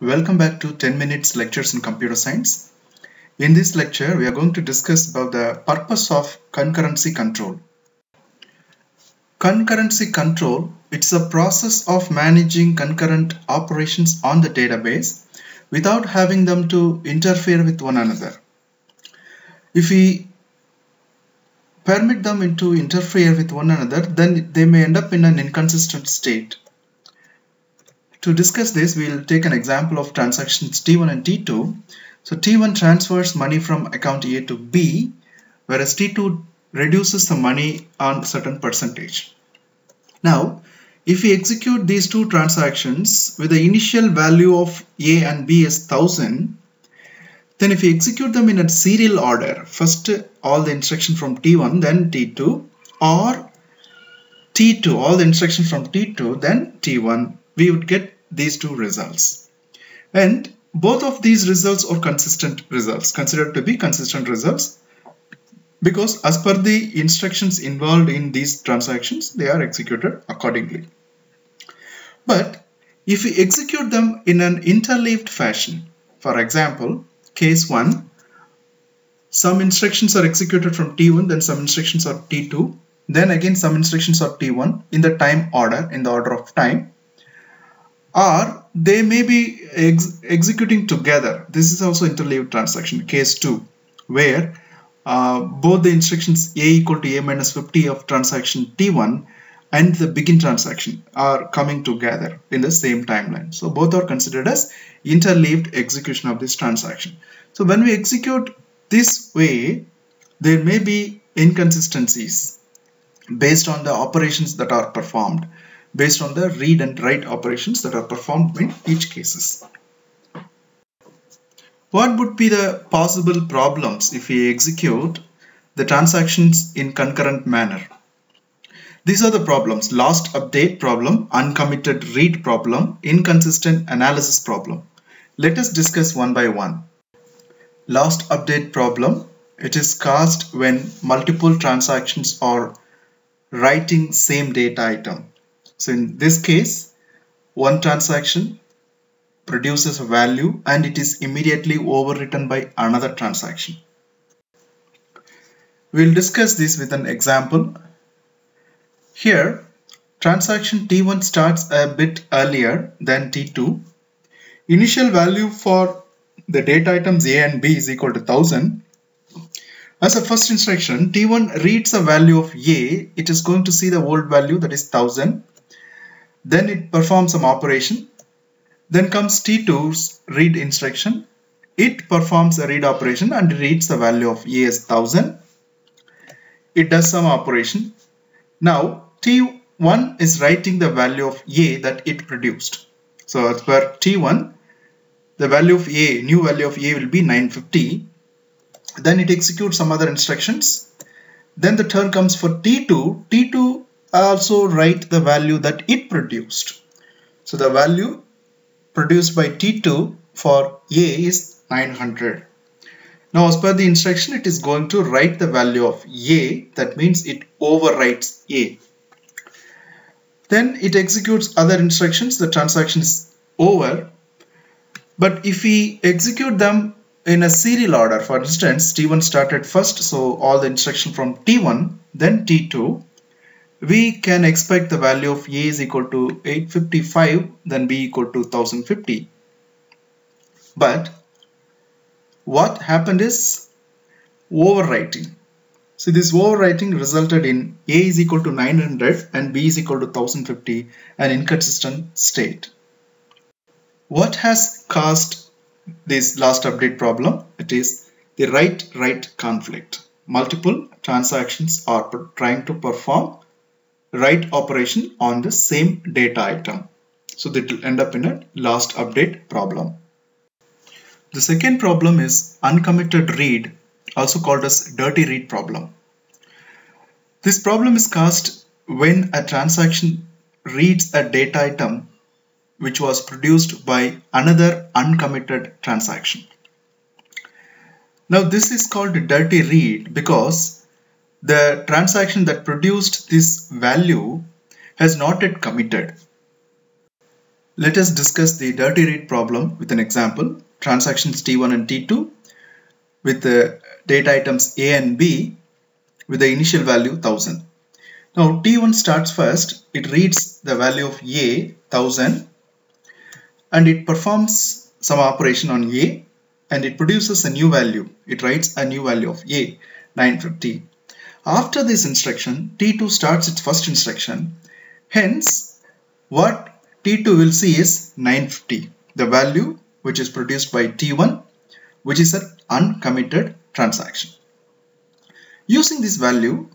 Welcome back to 10 minutes lectures in computer science. In this lecture, we are going to discuss about the purpose of concurrency control. Concurrency control, it's a process of managing concurrent operations on the database without having them to interfere with one another. If we permit them to interfere with one another, then they may end up in an inconsistent state. To discuss this, we'll take an example of transactions T1 and T2. So T1 transfers money from account A to B, whereas T2 reduces the money on a certain percentage. Now, if we execute these two transactions with the initial value of A and B as 1000, then if we execute them in a serial order, first all the instruction from T1, then T2, or T2, all the instructions from T2, then T1, we would get these two results. And both of these results are consistent results, considered to be consistent results because as per the instructions involved in these transactions, they are executed accordingly. But if we execute them in an interleaved fashion, for example, case 1, some instructions are executed from T1, then some instructions are T2, then again some instructions are T1 in the time order, in the order of time, or they may be ex executing together. This is also interleaved transaction, case 2, where uh, both the instructions a equal to a minus 50 of transaction T1 and the begin transaction are coming together in the same timeline. So both are considered as interleaved execution of this transaction. So when we execute this way, there may be inconsistencies based on the operations that are performed based on the read and write operations that are performed in each cases. What would be the possible problems if we execute the transactions in concurrent manner? These are the problems, lost update problem, uncommitted read problem, inconsistent analysis problem. Let us discuss one by one. Lost update problem, it is caused when multiple transactions are writing same data item. So in this case, one transaction produces a value and it is immediately overwritten by another transaction. We'll discuss this with an example. Here, transaction T1 starts a bit earlier than T2. Initial value for the data items A and B is equal to 1000. As a first instruction, T1 reads a value of A. It is going to see the old value that is 1000 then it performs some operation. Then comes T2's read instruction. It performs a read operation and reads the value of A as 1000. It does some operation. Now T1 is writing the value of A that it produced. So as per T1, the value of A, new value of A will be 950. Then it executes some other instructions. Then the turn comes for T2. T2 also write the value that it produced. So the value produced by T2 for A is 900. Now as per the instruction it is going to write the value of A that means it overwrites A. Then it executes other instructions the transaction is over but if we execute them in a serial order for instance T1 started first so all the instruction from T1 then T2 we can expect the value of A is equal to 855 then B equal to 1050 but what happened is overwriting. So this overwriting resulted in A is equal to 900 and B is equal to 1050 an inconsistent state. What has caused this lost update problem? It is the write write conflict. Multiple transactions are trying to perform write operation on the same data item. So that will end up in a lost update problem. The second problem is uncommitted read, also called as dirty read problem. This problem is caused when a transaction reads a data item which was produced by another uncommitted transaction. Now this is called dirty read because the transaction that produced this value has not yet committed. Let us discuss the dirty read problem with an example. Transactions T1 and T2 with the data items A and B with the initial value 1000. Now T1 starts first, it reads the value of A 1000 and it performs some operation on A and it produces a new value. It writes a new value of A 950. After this instruction, T2 starts its first instruction. Hence, what T2 will see is 950, the value which is produced by T1, which is an uncommitted transaction. Using this value,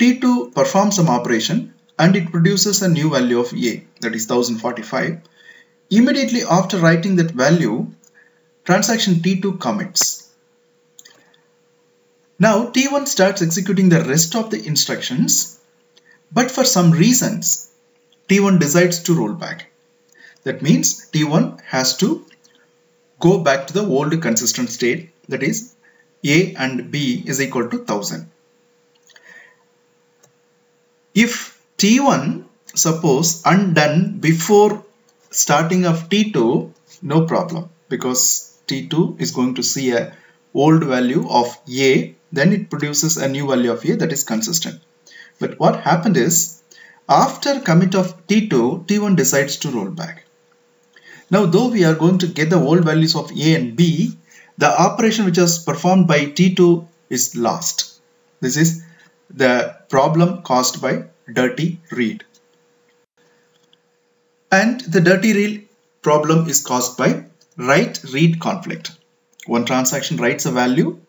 T2 performs some operation and it produces a new value of A, that is 1045. Immediately after writing that value, transaction T2 commits. Now T1 starts executing the rest of the instructions, but for some reasons, T1 decides to roll back. That means T1 has to go back to the old consistent state that is A and B is equal to 1000. If T1 suppose undone before starting of T2 no problem because T2 is going to see a old value of A then it produces a new value of A that is consistent. But what happened is after commit of T2, T1 decides to roll back. Now though we are going to get the old values of A and B, the operation which was performed by T2 is lost. This is the problem caused by dirty read. And the dirty read problem is caused by write-read conflict. One transaction writes a value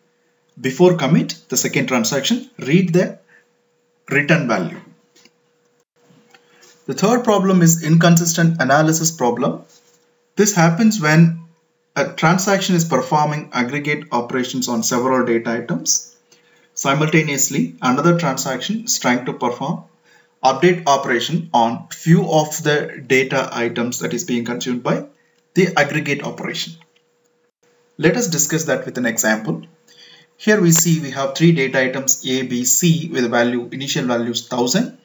before commit, the second transaction read the return value. The third problem is inconsistent analysis problem. This happens when a transaction is performing aggregate operations on several data items. Simultaneously, another transaction is trying to perform update operation on few of the data items that is being consumed by the aggregate operation. Let us discuss that with an example. Here we see we have three data items A, B, C with value initial values 1000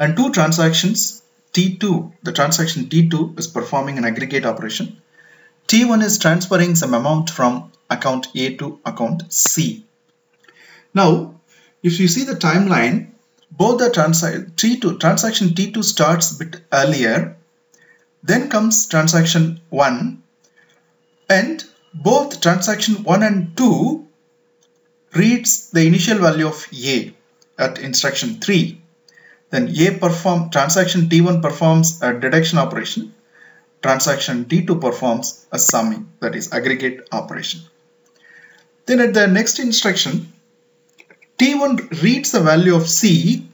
and two transactions T2, the transaction T2 is performing an aggregate operation. T1 is transferring some amount from account A to account C. Now, if you see the timeline, both the T2, transaction T2 starts a bit earlier, then comes transaction 1 and both transaction 1 and 2 reads the initial value of A at instruction 3 then A perform transaction T1 performs a deduction operation. Transaction T2 performs a summing that is aggregate operation. Then at the next instruction, T1 reads the value of C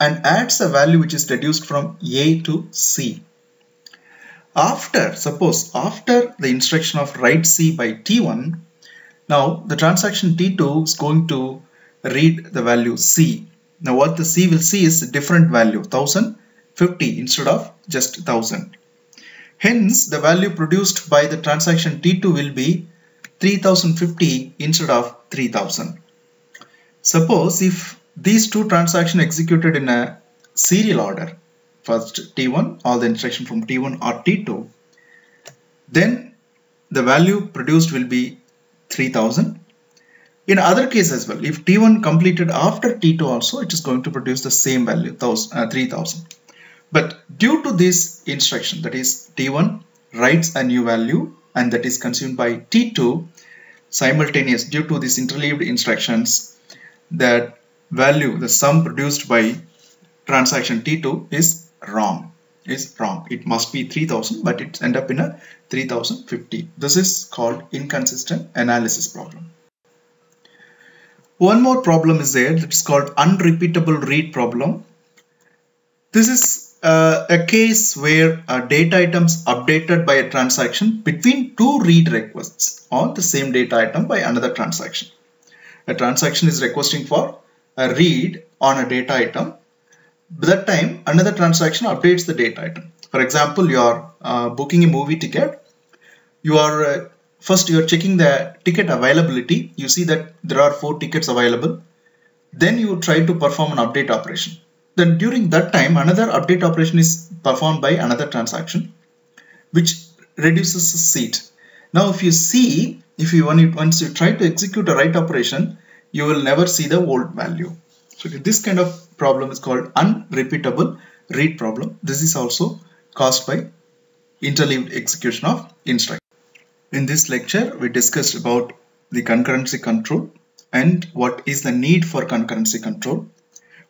and adds a value which is reduced from A to C. After, suppose after the instruction of write C by T1, now the transaction T2 is going to read the value C now what the C will see is a different value 1050 instead of just 1000. Hence the value produced by the transaction T2 will be 3050 instead of 3000. Suppose if these two transactions executed in a serial order first T1 all the instruction from T1 or T2 then the value produced will be 3000 in other cases as well, if T1 completed after T2 also, it is going to produce the same value, uh, 3000. But due to this instruction, that is T1 writes a new value and that is consumed by T2 simultaneous due to these interleaved instructions that value, the sum produced by transaction T2 is wrong is wrong it must be 3000 but it end up in a 3050 this is called inconsistent analysis problem one more problem is there that's called unrepeatable read problem. This is uh, a case where a data items updated by a transaction between two read requests on the same data item by another transaction. A transaction is requesting for a read on a data item. That time, another transaction updates the data item. For example, you are uh, booking a movie ticket. You are uh, first you're checking the ticket availability you see that there are four tickets available then you try to perform an update operation then during that time another update operation is performed by another transaction which reduces the seat. Now if you see, if you want it once you try to execute a write operation, you will never see the old value. So this kind of problem is called unrepeatable read problem. This is also caused by interleaved execution of instruction. In this lecture, we discussed about the concurrency control and what is the need for concurrency control.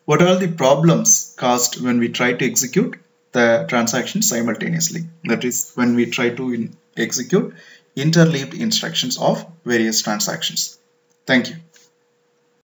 What are the problems caused when we try to execute the transaction simultaneously? That is when we try to execute interleaved instructions of various transactions. Thank you.